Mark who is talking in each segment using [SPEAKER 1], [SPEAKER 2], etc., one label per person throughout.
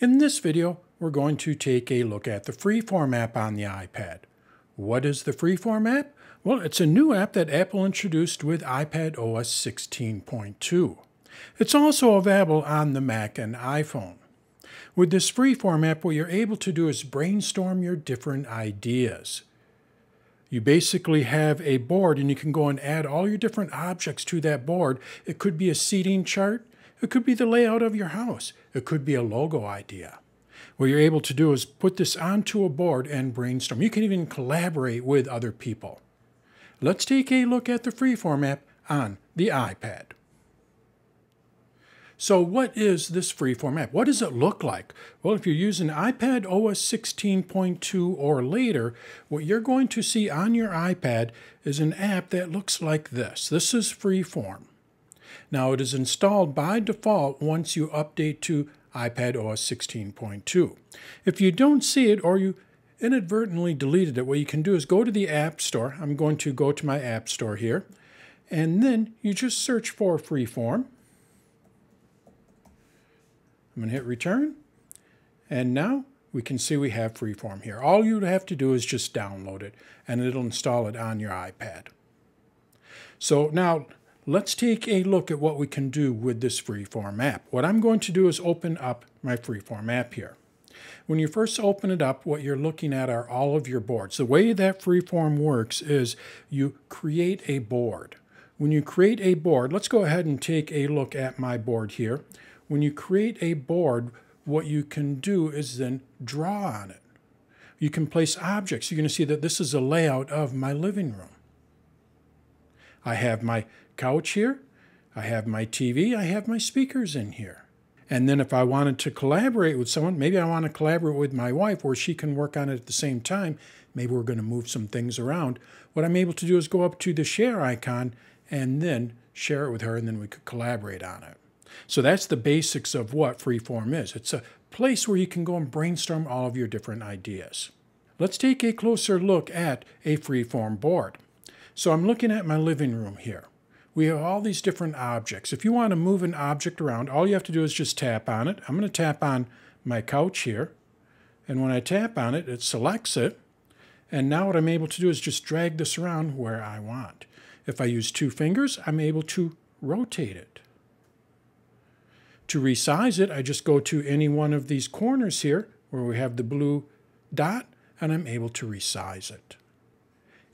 [SPEAKER 1] In this video, we're going to take a look at the Freeform app on the iPad. What is the Freeform app? Well, it's a new app that Apple introduced with iPad OS 16.2. It's also available on the Mac and iPhone. With this Freeform app, what you're able to do is brainstorm your different ideas. You basically have a board and you can go and add all your different objects to that board. It could be a seating chart, it could be the layout of your house. It could be a logo idea. What you're able to do is put this onto a board and brainstorm. You can even collaborate with other people. Let's take a look at the Freeform app on the iPad. So what is this Freeform app? What does it look like? Well, if you're using iPad OS 16.2 or later, what you're going to see on your iPad is an app that looks like this. This is Freeform. Now it is installed by default once you update to iPad OS 16.2. If you don't see it or you inadvertently deleted it, what you can do is go to the App Store. I'm going to go to my App Store here, and then you just search for Freeform. I'm going to hit return, and now we can see we have Freeform here. All you have to do is just download it, and it'll install it on your iPad. So now Let's take a look at what we can do with this Freeform app. What I'm going to do is open up my Freeform app here. When you first open it up, what you're looking at are all of your boards. The way that Freeform works is you create a board. When you create a board, let's go ahead and take a look at my board here. When you create a board, what you can do is then draw on it. You can place objects. You're going to see that this is a layout of my living room. I have my couch here. I have my TV. I have my speakers in here. And then if I wanted to collaborate with someone, maybe I want to collaborate with my wife where she can work on it at the same time. Maybe we're going to move some things around. What I'm able to do is go up to the share icon and then share it with her, and then we could collaborate on it. So that's the basics of what Freeform is. It's a place where you can go and brainstorm all of your different ideas. Let's take a closer look at a Freeform board. So I'm looking at my living room here we have all these different objects. If you want to move an object around, all you have to do is just tap on it. I'm going to tap on my couch here. And when I tap on it, it selects it. And now what I'm able to do is just drag this around where I want. If I use two fingers, I'm able to rotate it. To resize it, I just go to any one of these corners here where we have the blue dot, and I'm able to resize it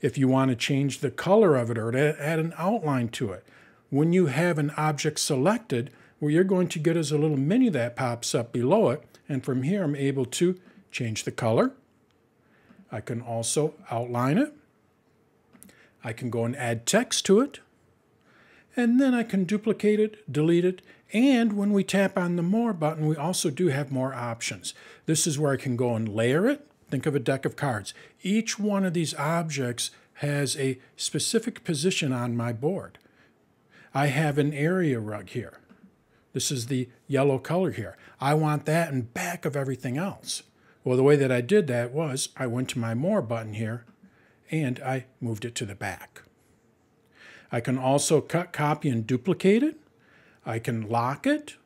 [SPEAKER 1] if you want to change the color of it or to add an outline to it. When you have an object selected, what you're going to get is a little menu that pops up below it. And from here, I'm able to change the color. I can also outline it. I can go and add text to it. And then I can duplicate it, delete it, and when we tap on the More button, we also do have more options. This is where I can go and layer it, Think of a deck of cards. Each one of these objects has a specific position on my board. I have an area rug here. This is the yellow color here. I want that in back of everything else. Well, the way that I did that was I went to my More button here and I moved it to the back. I can also cut, copy, and duplicate it. I can lock it.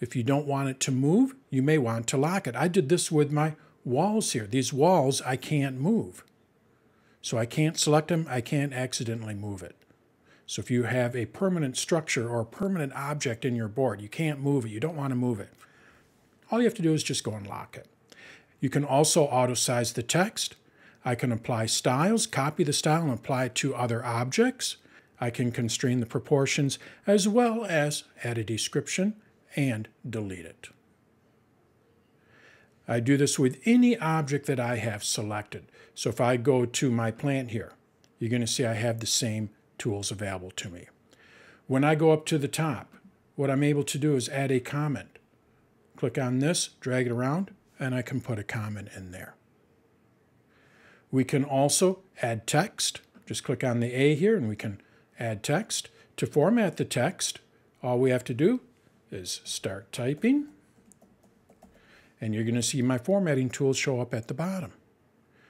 [SPEAKER 1] If you don't want it to move, you may want to lock it. I did this with my walls here. These walls I can't move. So I can't select them, I can't accidentally move it. So if you have a permanent structure or a permanent object in your board, you can't move it, you don't want to move it. All you have to do is just go and lock it. You can also auto size the text. I can apply styles, copy the style and apply it to other objects. I can constrain the proportions as well as add a description and delete it. I do this with any object that I have selected. So if I go to my plant here, you're going to see I have the same tools available to me. When I go up to the top, what I'm able to do is add a comment. Click on this, drag it around, and I can put a comment in there. We can also add text. Just click on the A here and we can add text. To format the text, all we have to do is start typing and you're going to see my formatting tools show up at the bottom.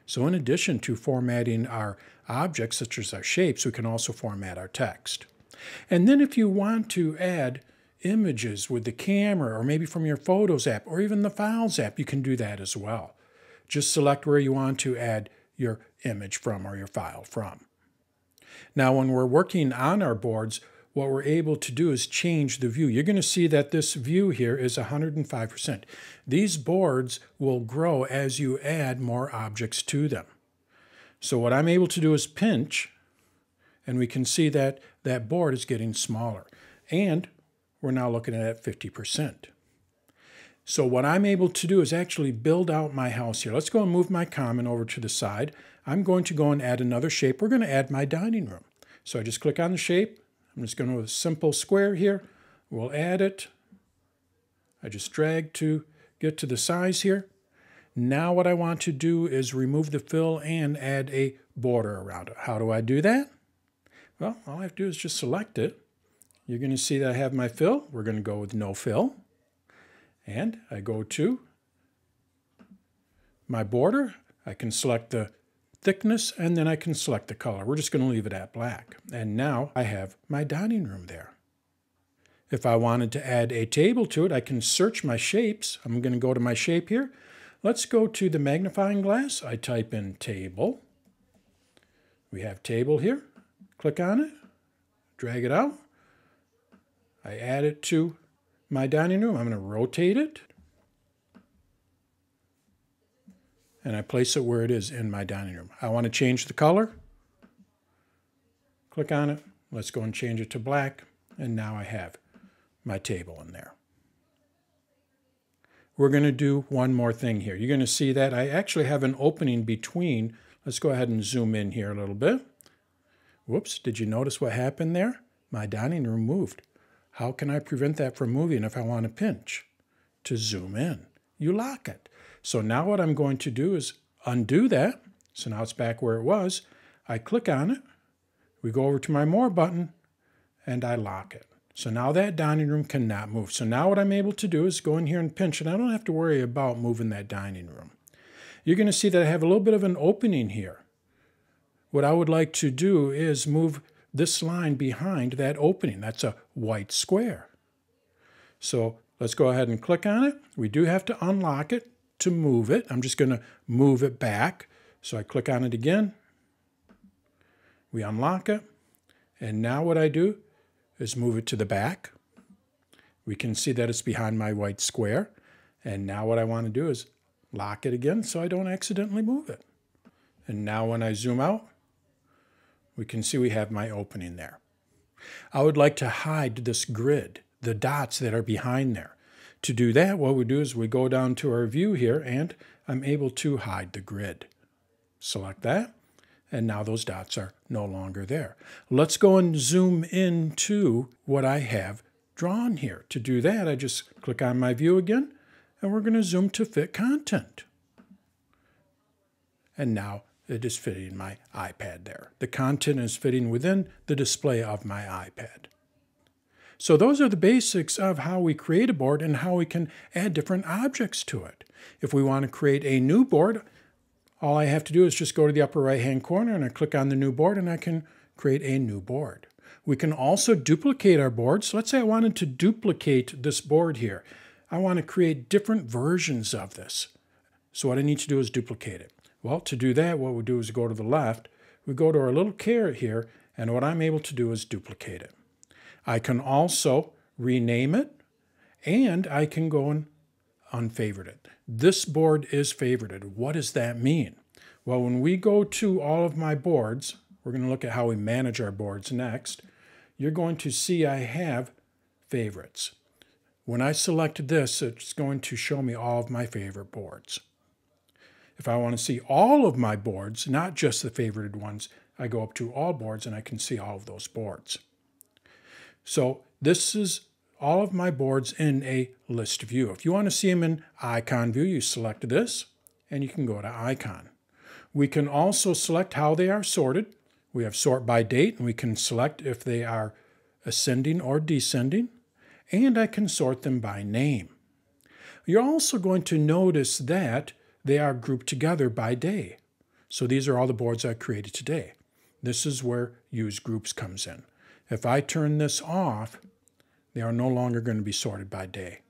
[SPEAKER 1] So in addition to formatting our objects, such as our shapes, we can also format our text. And then if you want to add images with the camera or maybe from your Photos app or even the Files app, you can do that as well. Just select where you want to add your image from or your file from. Now, when we're working on our boards, what we're able to do is change the view. You're going to see that this view here is 105%. These boards will grow as you add more objects to them. So what I'm able to do is pinch, and we can see that that board is getting smaller. And we're now looking at 50%. So what I'm able to do is actually build out my house here. Let's go and move my common over to the side. I'm going to go and add another shape. We're going to add my dining room. So I just click on the shape. I'm just going to a simple square here. We'll add it. I just drag to get to the size here. Now what I want to do is remove the fill and add a border around it. How do I do that? Well, all I have to do is just select it. You're going to see that I have my fill. We're going to go with no fill. And I go to my border. I can select the thickness and then I can select the color. We're just going to leave it at black. And now I have my dining room there. If I wanted to add a table to it, I can search my shapes. I'm going to go to my shape here. Let's go to the magnifying glass. I type in table. We have table here. Click on it, drag it out. I add it to my dining room. I'm going to rotate it. And I place it where it is in my dining room. I want to change the color. Click on it. Let's go and change it to black. And now I have my table in there. We're going to do one more thing here. You're going to see that I actually have an opening between. Let's go ahead and zoom in here a little bit. Whoops, did you notice what happened there? My dining room moved. How can I prevent that from moving if I want to pinch? To zoom in. You lock it. So now what I'm going to do is undo that. So now it's back where it was. I click on it. We go over to my More button, and I lock it. So now that dining room cannot move. So now what I'm able to do is go in here and pinch, it. I don't have to worry about moving that dining room. You're going to see that I have a little bit of an opening here. What I would like to do is move this line behind that opening. That's a white square. So let's go ahead and click on it. We do have to unlock it to move it. I'm just going to move it back. So I click on it again. We unlock it. And now what I do is move it to the back. We can see that it's behind my white square. And now what I want to do is lock it again so I don't accidentally move it. And now when I zoom out, we can see we have my opening there. I would like to hide this grid, the dots that are behind there. To do that, what we do is we go down to our view here and I'm able to hide the grid. Select that, and now those dots are no longer there. Let's go and zoom into what I have drawn here. To do that, I just click on my view again, and we're going to zoom to fit content. And now it is fitting my iPad there. The content is fitting within the display of my iPad. So those are the basics of how we create a board and how we can add different objects to it. If we want to create a new board, all I have to do is just go to the upper right hand corner and I click on the new board and I can create a new board. We can also duplicate our boards. So let's say I wanted to duplicate this board here. I want to create different versions of this. So what I need to do is duplicate it. Well, to do that, what we do is go to the left, we go to our little caret here, and what I'm able to do is duplicate it. I can also rename it, and I can go and unfavorite it. This board is favorited. What does that mean? Well, when we go to all of my boards, we're going to look at how we manage our boards next, you're going to see I have favorites. When I select this, it's going to show me all of my favorite boards. If I want to see all of my boards, not just the favorited ones, I go up to all boards and I can see all of those boards. So this is all of my boards in a list view. If you want to see them in icon view, you select this and you can go to icon. We can also select how they are sorted. We have sort by date and we can select if they are ascending or descending and I can sort them by name. You're also going to notice that they are grouped together by day. So these are all the boards I created today. This is where use groups comes in. If I turn this off, They are no longer going to be sorted by day.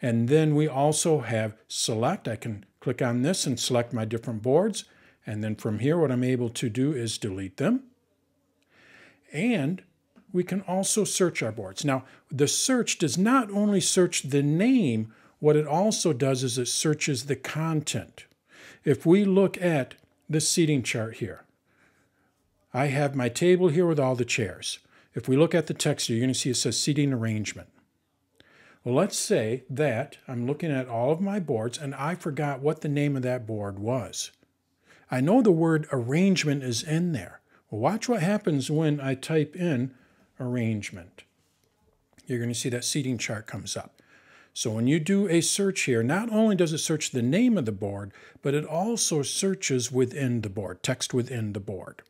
[SPEAKER 1] And then we also have select. I can click on this and select my different boards. And then from here, what I'm able to do is delete them. And we can also search our boards. Now, the search does not only search the name, what it also does is it searches the content. If we look at the seating chart here, I have my table here with all the chairs. If we look at the text, you're going to see it says seating arrangement. Well, let's say that I'm looking at all of my boards and I forgot what the name of that board was. I know the word arrangement is in there. Well, watch what happens when I type in arrangement. You're going to see that seating chart comes up. So when you do a search here, not only does it search the name of the board, but it also searches within the board, text within the board.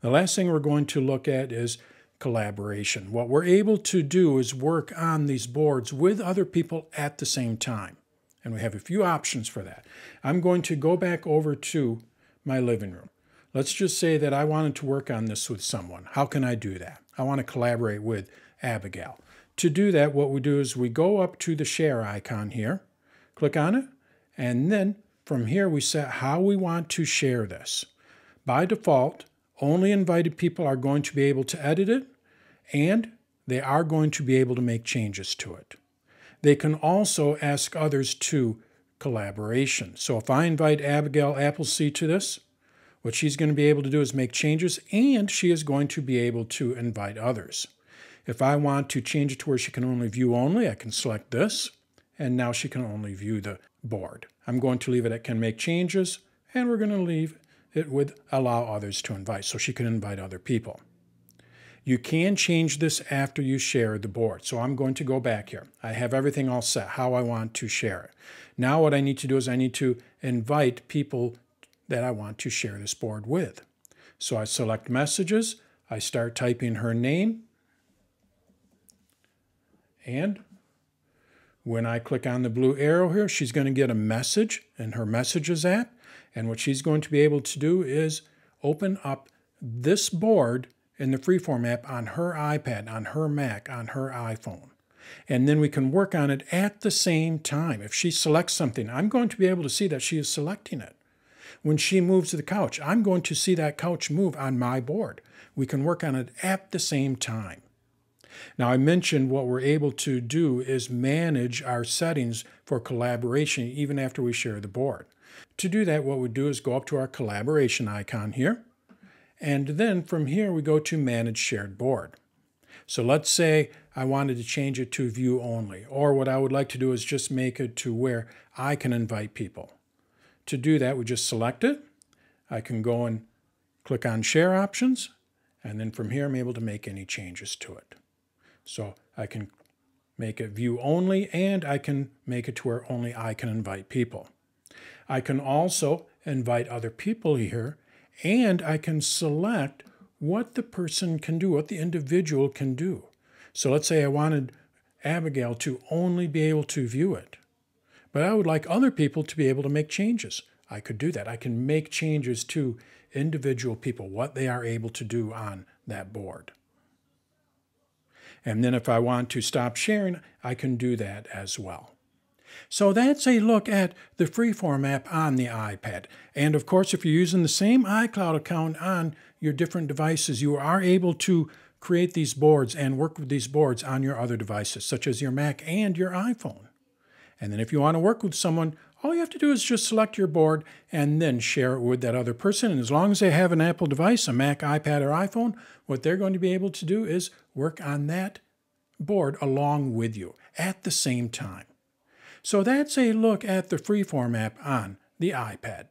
[SPEAKER 1] The last thing we're going to look at is collaboration. What we're able to do is work on these boards with other people at the same time. And we have a few options for that. I'm going to go back over to my living room. Let's just say that I wanted to work on this with someone. How can I do that? I want to collaborate with Abigail. To do that, what we do is we go up to the share icon here, click on it, and then from here we set how we want to share this. By default, only invited people are going to be able to edit it, and they are going to be able to make changes to it. They can also ask others to collaboration. So if I invite Abigail Appleseed to this, what she's going to be able to do is make changes, and she is going to be able to invite others. If I want to change it to where she can only view only, I can select this, and now she can only view the board. I'm going to leave it at can make changes, and we're going to leave it would allow others to invite, so she can invite other people. You can change this after you share the board. So I'm going to go back here. I have everything all set, how I want to share it. Now what I need to do is I need to invite people that I want to share this board with. So I select messages, I start typing her name, and when I click on the blue arrow here, she's going to get a message in her messages app. And what she's going to be able to do is open up this board in the Freeform app on her iPad, on her Mac, on her iPhone. And then we can work on it at the same time. If she selects something, I'm going to be able to see that she is selecting it. When she moves to the couch, I'm going to see that couch move on my board. We can work on it at the same time. Now, I mentioned what we're able to do is manage our settings for collaboration even after we share the board. To do that, what we do is go up to our collaboration icon here. And then from here, we go to Manage Shared Board. So let's say I wanted to change it to view only, or what I would like to do is just make it to where I can invite people. To do that, we just select it. I can go and click on Share Options, and then from here, I'm able to make any changes to it. So I can make it view only, and I can make it to where only I can invite people. I can also invite other people here, and I can select what the person can do, what the individual can do. So let's say I wanted Abigail to only be able to view it, but I would like other people to be able to make changes. I could do that. I can make changes to individual people, what they are able to do on that board. And then if I want to stop sharing, I can do that as well. So that's a look at the Freeform app on the iPad. And of course, if you're using the same iCloud account on your different devices, you are able to create these boards and work with these boards on your other devices, such as your Mac and your iPhone. And then if you want to work with someone, all you have to do is just select your board and then share it with that other person. And as long as they have an Apple device, a Mac, iPad, or iPhone, what they're going to be able to do is work on that board along with you at the same time. So that's a look at the Freeform app on the iPad.